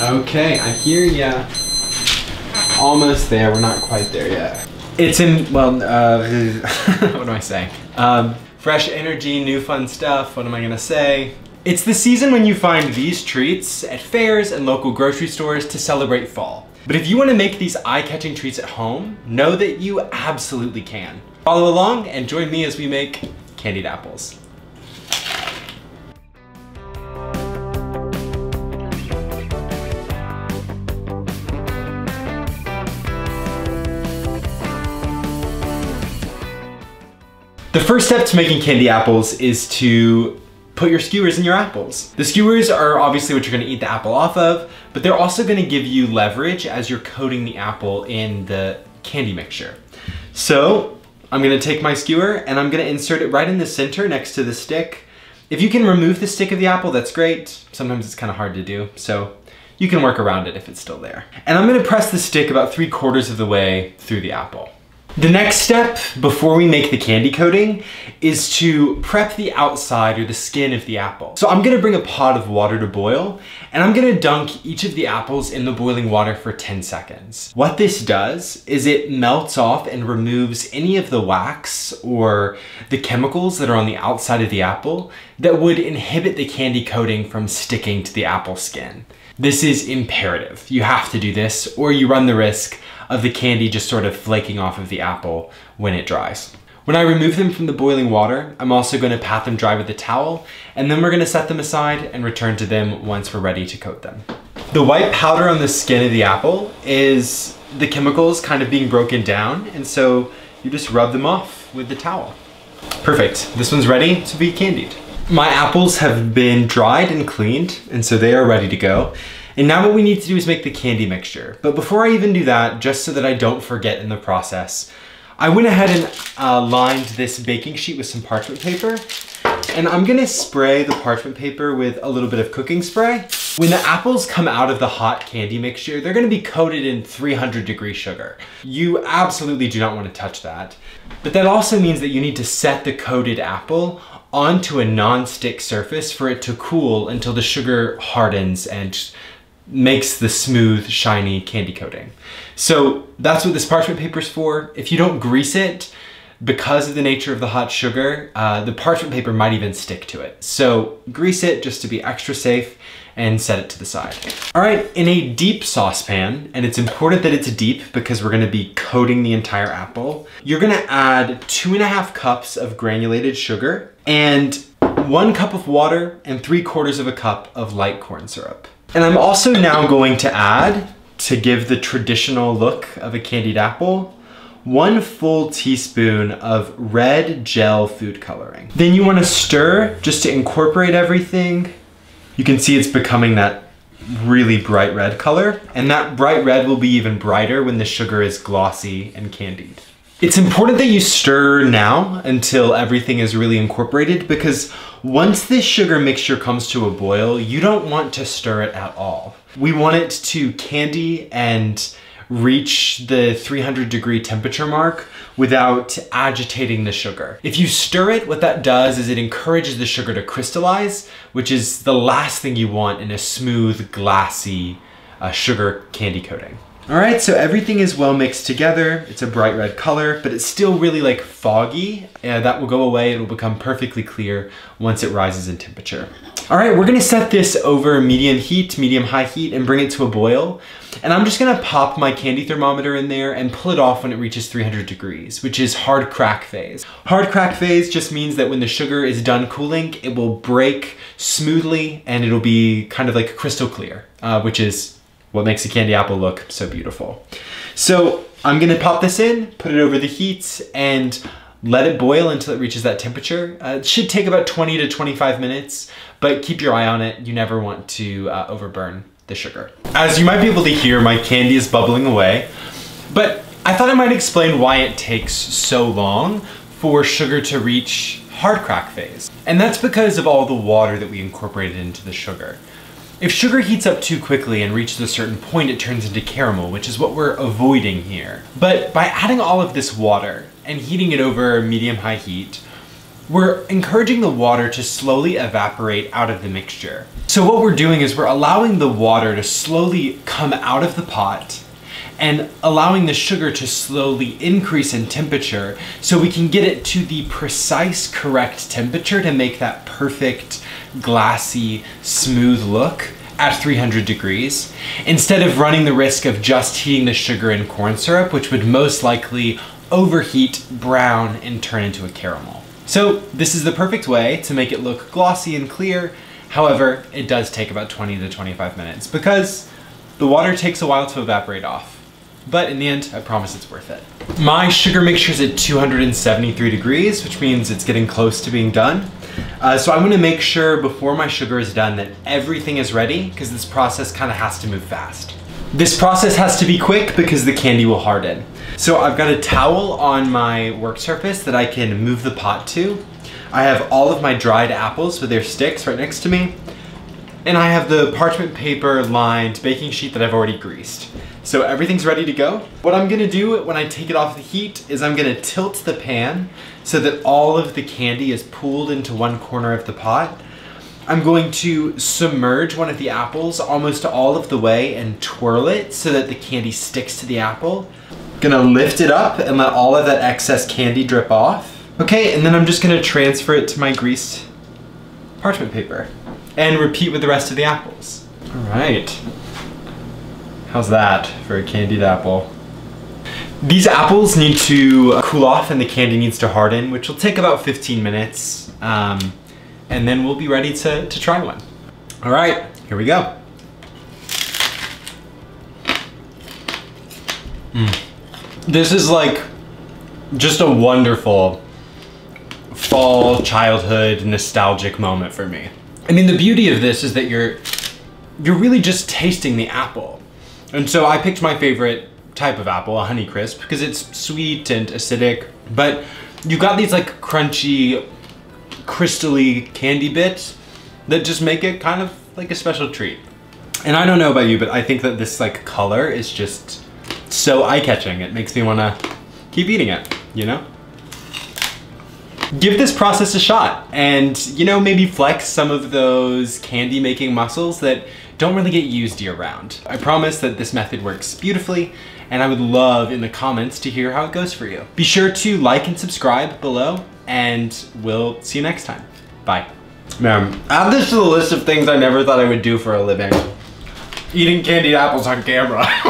Okay, I hear ya. Almost there, we're not quite there yet. It's in, well, uh, what am I saying? Um, fresh energy, new fun stuff, what am I gonna say? It's the season when you find these treats at fairs and local grocery stores to celebrate fall. But if you wanna make these eye-catching treats at home, know that you absolutely can. Follow along and join me as we make candied apples. The first step to making candy apples is to put your skewers in your apples. The skewers are obviously what you're gonna eat the apple off of, but they're also gonna give you leverage as you're coating the apple in the candy mixture. So I'm gonna take my skewer and I'm gonna insert it right in the center next to the stick. If you can remove the stick of the apple, that's great. Sometimes it's kind of hard to do, so you can work around it if it's still there. And I'm gonna press the stick about three quarters of the way through the apple. The next step before we make the candy coating is to prep the outside or the skin of the apple. So I'm gonna bring a pot of water to boil and I'm gonna dunk each of the apples in the boiling water for 10 seconds. What this does is it melts off and removes any of the wax or the chemicals that are on the outside of the apple that would inhibit the candy coating from sticking to the apple skin. This is imperative. You have to do this or you run the risk of the candy just sort of flaking off of the apple when it dries. When I remove them from the boiling water, I'm also gonna pat them dry with a towel, and then we're gonna set them aside and return to them once we're ready to coat them. The white powder on the skin of the apple is the chemicals kind of being broken down, and so you just rub them off with the towel. Perfect, this one's ready to be candied. My apples have been dried and cleaned, and so they are ready to go. And now what we need to do is make the candy mixture. But before I even do that, just so that I don't forget in the process, I went ahead and uh, lined this baking sheet with some parchment paper. And I'm gonna spray the parchment paper with a little bit of cooking spray. When the apples come out of the hot candy mixture, they're gonna be coated in 300 degree sugar. You absolutely do not wanna touch that. But that also means that you need to set the coated apple onto a non-stick surface for it to cool until the sugar hardens and makes the smooth, shiny candy coating. So that's what this parchment paper is for. If you don't grease it, because of the nature of the hot sugar, uh, the parchment paper might even stick to it. So grease it just to be extra safe and set it to the side. All right, in a deep saucepan, and it's important that it's deep because we're gonna be coating the entire apple, you're gonna add two and a half cups of granulated sugar and one cup of water and three quarters of a cup of light corn syrup. And I'm also now going to add, to give the traditional look of a candied apple, one full teaspoon of red gel food coloring. Then you wanna stir just to incorporate everything. You can see it's becoming that really bright red color, and that bright red will be even brighter when the sugar is glossy and candied. It's important that you stir now until everything is really incorporated because once this sugar mixture comes to a boil, you don't want to stir it at all. We want it to candy and reach the 300 degree temperature mark without agitating the sugar. If you stir it, what that does is it encourages the sugar to crystallize, which is the last thing you want in a smooth, glassy uh, sugar candy coating. All right, so everything is well mixed together. It's a bright red color, but it's still really like foggy. And that will go away. It will become perfectly clear once it rises in temperature. All right, we're gonna set this over medium heat, medium high heat, and bring it to a boil. And I'm just gonna pop my candy thermometer in there and pull it off when it reaches 300 degrees, which is hard crack phase. Hard crack phase just means that when the sugar is done cooling, it will break smoothly and it'll be kind of like crystal clear, uh, which is what makes a candy apple look so beautiful. So I'm gonna pop this in, put it over the heat, and let it boil until it reaches that temperature. Uh, it should take about 20 to 25 minutes, but keep your eye on it. You never want to uh, overburn the sugar. As you might be able to hear, my candy is bubbling away, but I thought I might explain why it takes so long for sugar to reach hard crack phase. And that's because of all the water that we incorporated into the sugar. If sugar heats up too quickly and reaches a certain point, it turns into caramel, which is what we're avoiding here. But by adding all of this water and heating it over medium-high heat, we're encouraging the water to slowly evaporate out of the mixture. So what we're doing is we're allowing the water to slowly come out of the pot and allowing the sugar to slowly increase in temperature so we can get it to the precise correct temperature to make that perfect glassy smooth look at 300 degrees instead of running the risk of just heating the sugar in corn syrup which would most likely overheat, brown, and turn into a caramel. So this is the perfect way to make it look glossy and clear. However, it does take about 20 to 25 minutes because the water takes a while to evaporate off. But in the end, I promise it's worth it. My sugar mixture is at 273 degrees, which means it's getting close to being done. Uh, so I'm gonna make sure before my sugar is done that everything is ready because this process kind of has to move fast. This process has to be quick because the candy will harden. So I've got a towel on my work surface that I can move the pot to. I have all of my dried apples with their sticks right next to me. And I have the parchment paper lined baking sheet that I've already greased. So everything's ready to go. What I'm gonna do when I take it off the heat is I'm gonna tilt the pan so that all of the candy is pooled into one corner of the pot. I'm going to submerge one of the apples almost all of the way and twirl it so that the candy sticks to the apple. Gonna lift it up and let all of that excess candy drip off. Okay, and then I'm just gonna transfer it to my greased parchment paper and repeat with the rest of the apples. All right. How's that for a candied apple? These apples need to cool off and the candy needs to harden, which will take about 15 minutes. Um, and then we'll be ready to, to try one. All right, here we go. Mm. This is like just a wonderful fall childhood nostalgic moment for me. I mean, the beauty of this is that you're you're really just tasting the apple. And so I picked my favorite type of apple, a Honeycrisp, because it's sweet and acidic, but you've got these like crunchy, crystally candy bits that just make it kind of like a special treat. And I don't know about you, but I think that this like color is just so eye-catching. It makes me wanna keep eating it, you know? Give this process a shot and, you know, maybe flex some of those candy making muscles that don't really get used year round. I promise that this method works beautifully and I would love in the comments to hear how it goes for you. Be sure to like and subscribe below and we'll see you next time. Bye. Man, add this to the list of things I never thought I would do for a living. Eating candied apples on camera.